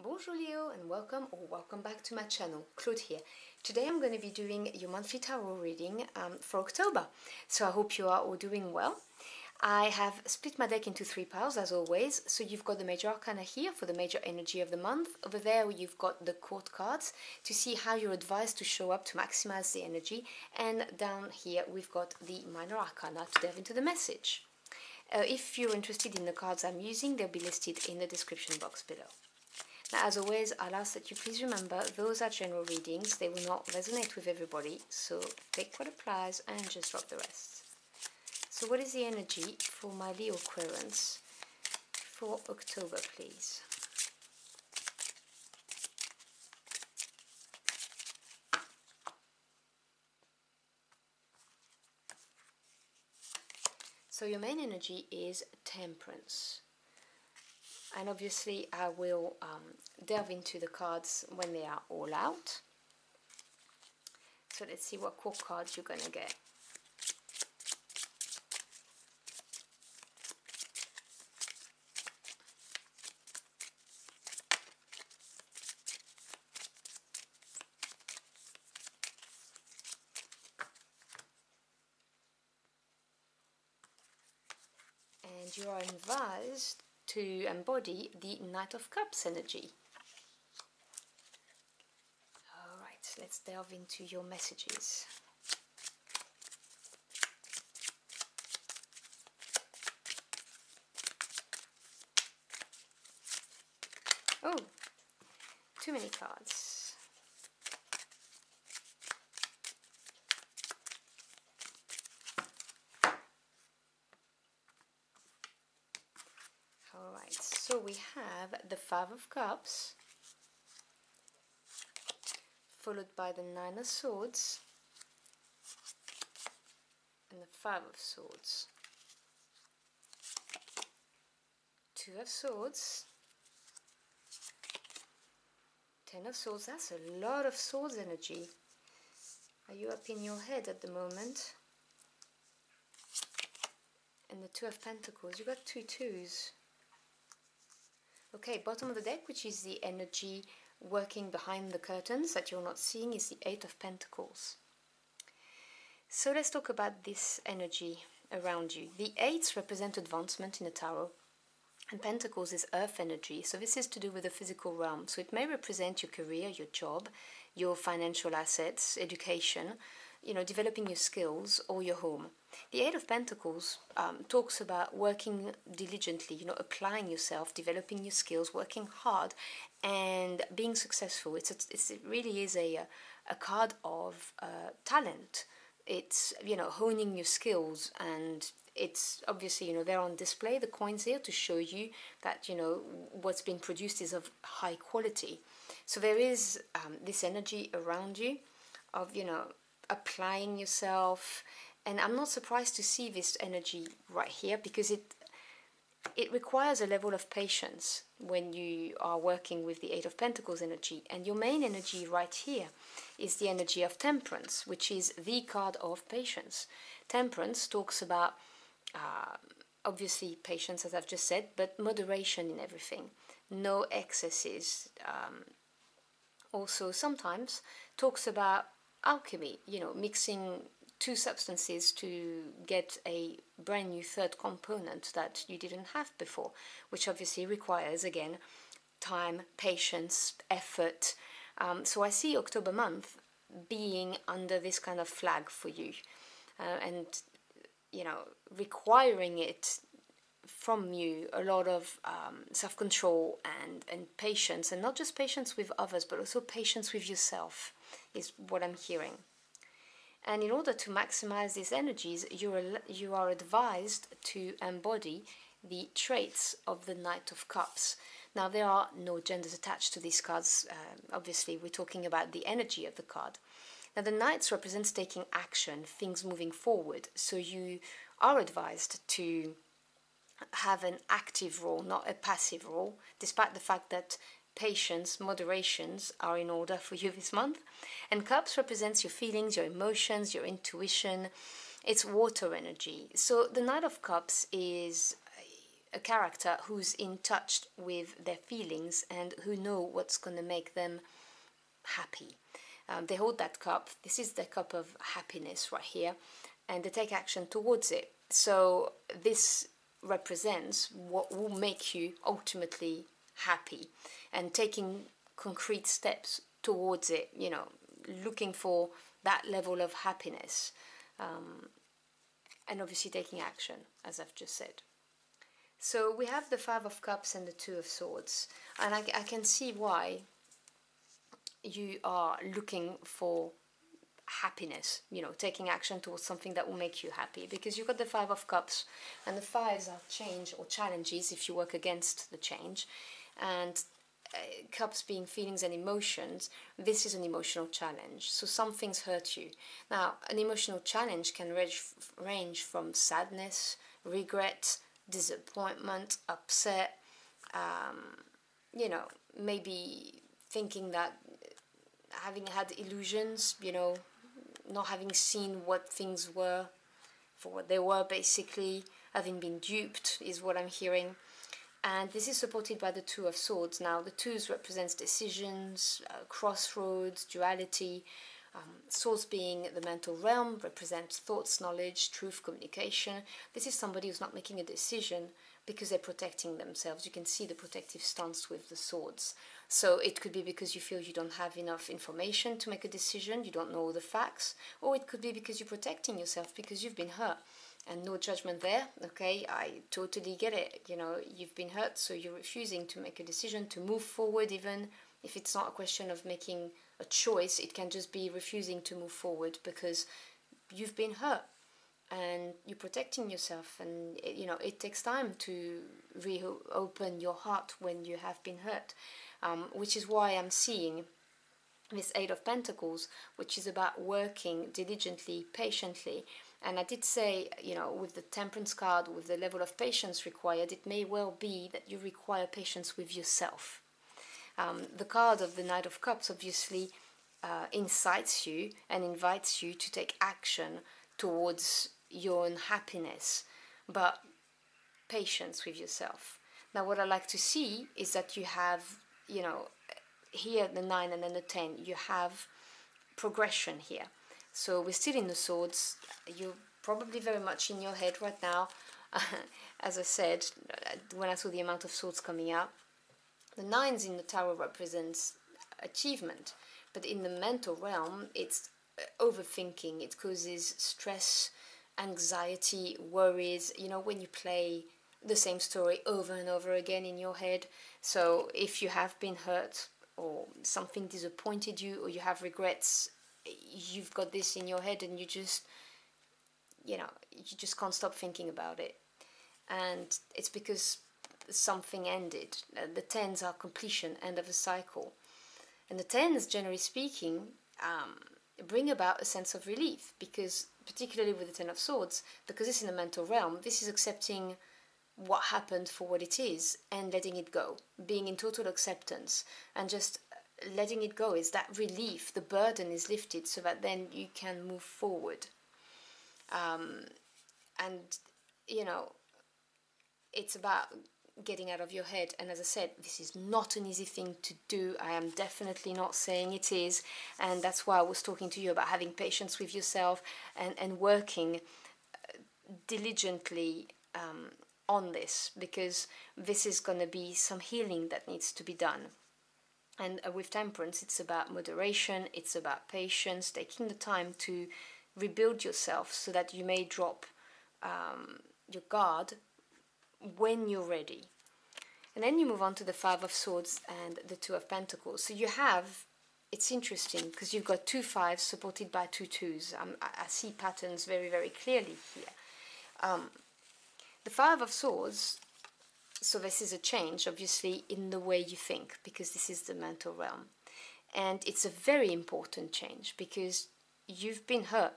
Bonjour Leo and welcome or welcome back to my channel, Claude here. Today I'm going to be doing your monthly tarot reading um, for October, so I hope you are all doing well. I have split my deck into three piles as always, so you've got the major arcana here for the major energy of the month. Over there you've got the court cards to see how you're advised to show up to maximize the energy, and down here we've got the minor arcana to delve into the message. Uh, if you're interested in the cards I'm using, they'll be listed in the description box below. Now, as always, I'll ask that you please remember those are general readings. They will not resonate with everybody, so take what applies and just drop the rest. So what is the energy for my Leo Querents for October, please? So your main energy is temperance and obviously I will um, delve into the cards when they are all out. So let's see what court cards you're going to get. And you are advised to embody the Knight of Cups energy. Alright, let's delve into your messages. Oh, too many cards. So we have the Five of Cups, followed by the Nine of Swords, and the Five of Swords. Two of Swords, Ten of Swords, that's a lot of Swords energy. Are you up in your head at the moment? And the Two of Pentacles, you got two twos. Okay, bottom of the deck, which is the energy working behind the curtains that you're not seeing, is the Eight of Pentacles. So let's talk about this energy around you. The eights represent advancement in the tarot, and Pentacles is earth energy, so this is to do with the physical realm. So it may represent your career, your job, your financial assets, education, you know, developing your skills or your home. The Eight of Pentacles um, talks about working diligently, you know, applying yourself, developing your skills, working hard, and being successful. It's, a, it's it really is a a card of uh, talent. It's you know honing your skills, and it's obviously you know they're on display. The coins here to show you that you know what's been produced is of high quality. So there is um, this energy around you of you know applying yourself and I'm not surprised to see this energy right here because it it requires a level of patience when you are working with the Eight of Pentacles energy. And your main energy right here is the energy of Temperance, which is the card of patience. Temperance talks about uh, obviously patience, as I've just said, but moderation in everything, no excesses. Um, also, sometimes talks about alchemy, you know, mixing two substances to get a brand new third component that you didn't have before, which obviously requires, again, time, patience, effort. Um, so I see October month being under this kind of flag for you uh, and, you know, requiring it from you a lot of um, self-control and, and patience and not just patience with others but also patience with yourself is what I'm hearing. And in order to maximize these energies, you are, you are advised to embody the traits of the Knight of Cups. Now, there are no genders attached to these cards. Um, obviously, we're talking about the energy of the card. Now, the Knights represents taking action, things moving forward. So you are advised to have an active role, not a passive role, despite the fact that patience, moderations are in order for you this month. And cups represents your feelings, your emotions, your intuition. It's water energy. So the Knight of Cups is a character who's in touch with their feelings and who know what's going to make them happy. Um, they hold that cup. This is the cup of happiness right here, and they take action towards it. So this represents what will make you ultimately happy, and taking concrete steps towards it. You know, looking for that level of happiness, um, and obviously taking action, as I've just said. So we have the Five of Cups and the Two of Swords, and I, I can see why you are looking for happiness, you know, taking action towards something that will make you happy because you've got the Five of Cups, and the fives are change or challenges if you work against the change, and uh, cups being feelings and emotions, this is an emotional challenge. So some things hurt you. Now, an emotional challenge can range, range from sadness, regret, disappointment, upset, um, you know, maybe thinking that having had illusions, you know, not having seen what things were for what they were, basically, having been duped is what I'm hearing. And this is supported by the Two of Swords. Now, the twos represents decisions, uh, crossroads, duality. Um, swords being the mental realm represents thoughts, knowledge, truth, communication. This is somebody who's not making a decision because they're protecting themselves. You can see the protective stance with the swords. So it could be because you feel you don't have enough information to make a decision, you don't know the facts, or it could be because you're protecting yourself because you've been hurt. And no judgment there, okay? I totally get it. You know, you've been hurt, so you're refusing to make a decision, to move forward, even if it's not a question of making a choice, it can just be refusing to move forward because you've been hurt and you're protecting yourself and you know it takes time to reopen your heart when you have been hurt um, which is why I'm seeing this Eight of Pentacles, which is about working diligently, patiently. And I did say, you know, with the Temperance card, with the level of patience required, it may well be that you require patience with yourself. Um, the card of the Knight of Cups obviously uh, incites you and invites you to take action towards your own happiness, but patience with yourself. Now, what I like to see is that you have you know, here the 9 and then the 10, you have progression here. So we're still in the swords. You're probably very much in your head right now. As I said, uh, when I saw the amount of swords coming out, the nines in the tarot represents achievement, but in the mental realm, it's uh, overthinking. It causes stress, anxiety, worries. You know, when you play the same story over and over again in your head. So if you have been hurt or something disappointed you or you have regrets, you've got this in your head and you just, you know, you just can't stop thinking about it. And it's because something ended. Uh, the tens are completion, end of a cycle. And the tens, generally speaking, um, bring about a sense of relief because, particularly with the Ten of Swords, because it's in the mental realm, this is accepting what happened for what it is and letting it go, being in total acceptance and just letting it go is that relief. The burden is lifted so that then you can move forward. Um, and, you know, it's about getting out of your head. And as I said, this is not an easy thing to do. I am definitely not saying it is. And that's why I was talking to you about having patience with yourself and, and working uh, diligently. Um, on this because this is going to be some healing that needs to be done. And uh, with temperance, it's about moderation, it's about patience, taking the time to rebuild yourself so that you may drop um, your guard when you're ready. And then you move on to the Five of Swords and the Two of Pentacles. So you have, it's interesting because you've got two fives supported by two twos. Um, I, I see patterns very, very clearly here. Um, the Five of Swords, so this is a change, obviously, in the way you think, because this is the mental realm. And it's a very important change because you've been hurt.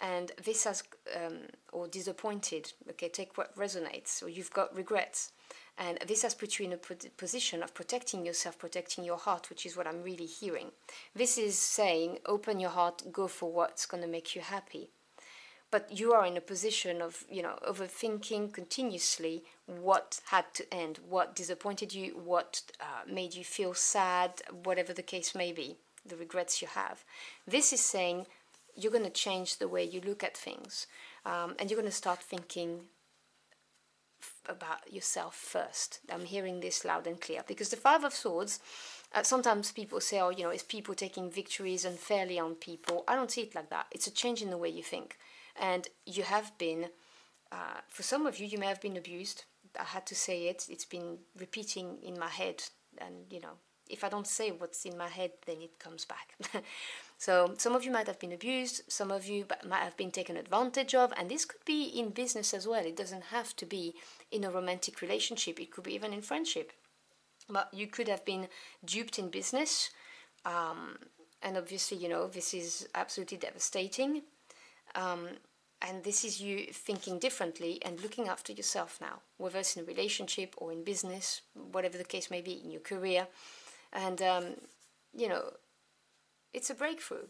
And this has um, or disappointed okay take what resonates or you've got regrets. And this has put you in a position of protecting yourself protecting your heart which is what i'm really hearing. This is saying open your heart go for what's going to make you happy but you are in a position of you know overthinking continuously what had to end what disappointed you what uh, made you feel sad whatever the case may be the regrets you have. This is saying you're going to change the way you look at things um, and you're going to start thinking about yourself first. I'm hearing this loud and clear because the five of swords uh, sometimes people say oh you know it's people taking victories unfairly on people. I don't see it like that. It's a change in the way you think and you have been, uh, for some of you, you may have been abused. I had to say it. It's been repeating in my head, and you know, if I don't say what's in my head, then it comes back. so some of you might have been abused. Some of you might have been taken advantage of, and this could be in business as well. It doesn't have to be in a romantic relationship. It could be even in friendship. But you could have been duped in business. Um, and obviously, you know, this is absolutely devastating. Um, and this is you thinking differently and looking after yourself now, whether it's in a relationship or in business, whatever the case may be, in your career. And, um, you know, it's a breakthrough.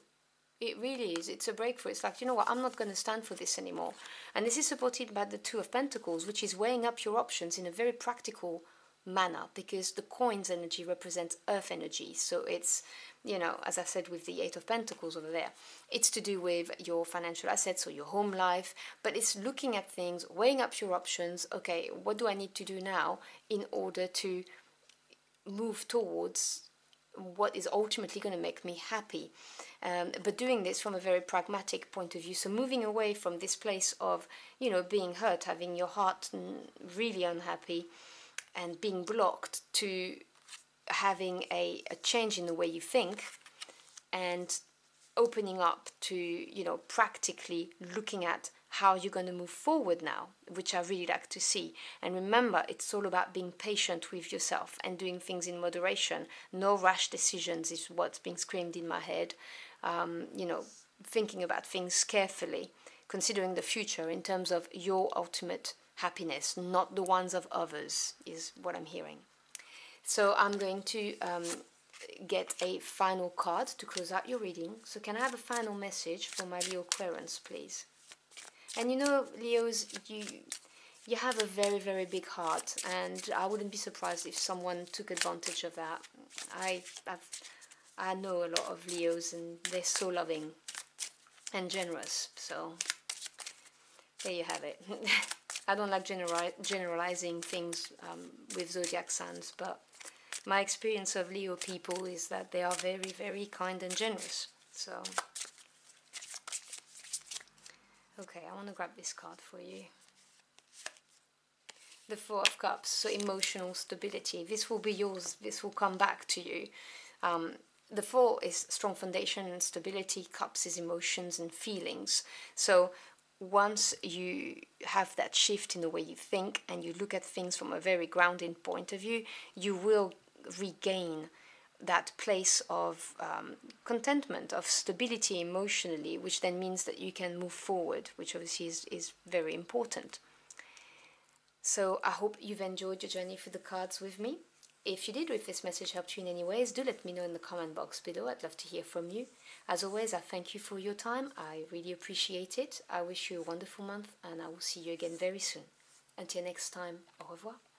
It really is. It's a breakthrough. It's like, you know what, I'm not going to stand for this anymore. And this is supported by the Two of Pentacles, which is weighing up your options in a very practical manner because the coin's energy represents earth energy. So it's you know, as I said with the Eight of Pentacles over there, it's to do with your financial assets or your home life, but it's looking at things, weighing up your options. Okay, what do I need to do now in order to move towards what is ultimately going to make me happy? Um, but doing this from a very pragmatic point of view. So moving away from this place of, you know, being hurt, having your heart really unhappy, and being blocked to having a, a change in the way you think and opening up to you know practically looking at how you're going to move forward now which i really like to see. And remember it's all about being patient with yourself and doing things in moderation. No rash decisions is what's being screamed in my head. Um, you know thinking about things carefully considering the future in terms of your ultimate happiness not the ones of others is what i'm hearing so I'm going to um, get a final card to close out your reading. So can I have a final message for my Leo Querents, please? And you know, Leos, you you have a very very big heart, and I wouldn't be surprised if someone took advantage of that. I I've, I know a lot of Leos, and they're so loving and generous. So there you have it. I don't like generali- generalizing things um, with zodiac signs, but my experience of Leo people is that they are very, very kind and generous. So, okay, I want to grab this card for you. The Four of Cups, so emotional stability. This will be yours, this will come back to you. Um, the Four is strong foundation and stability, Cups is emotions and feelings. So, once you have that shift in the way you think and you look at things from a very grounding point of view, you will regain that place of um, contentment, of stability emotionally, which then means that you can move forward, which obviously is, is very important. So I hope you've enjoyed your journey through the cards with me. If you did, or if this message helped you in any ways, do let me know in the comment box below. I'd love to hear from you. As always, I thank you for your time. I really appreciate it. I wish you a wonderful month, and I will see you again very soon. Until next time, au revoir.